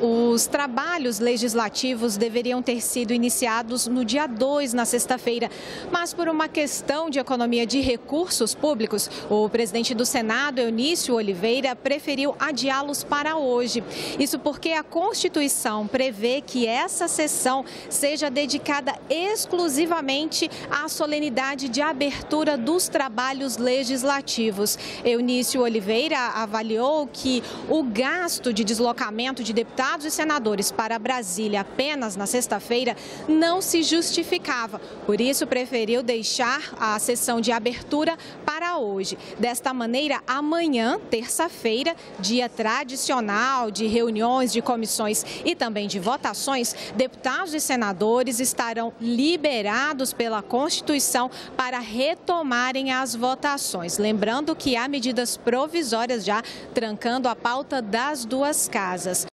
Os trabalhos legislativos deveriam ter sido iniciados no dia 2, na sexta-feira, mas por uma questão de economia de recursos públicos, o presidente do Senado, Eunício Oliveira, preferiu adiá-los para hoje. Isso porque a Constituição prevê que essa sessão seja dedicada exclusivamente à solenidade de abertura dos trabalhos legislativos. Eunício Oliveira avaliou que o gasto de deslocamento de deputados e senadores para Brasília apenas na sexta-feira não se justificava. Por isso, preferiu deixar a sessão de abertura para hoje. Desta maneira, amanhã, terça-feira, dia tradicional de reuniões de comissões e também de votações, deputados e senadores estarão liberados pela Constituição para retomarem as votações. Lembrando que há medidas provisórias já trancando a pauta das duas casas.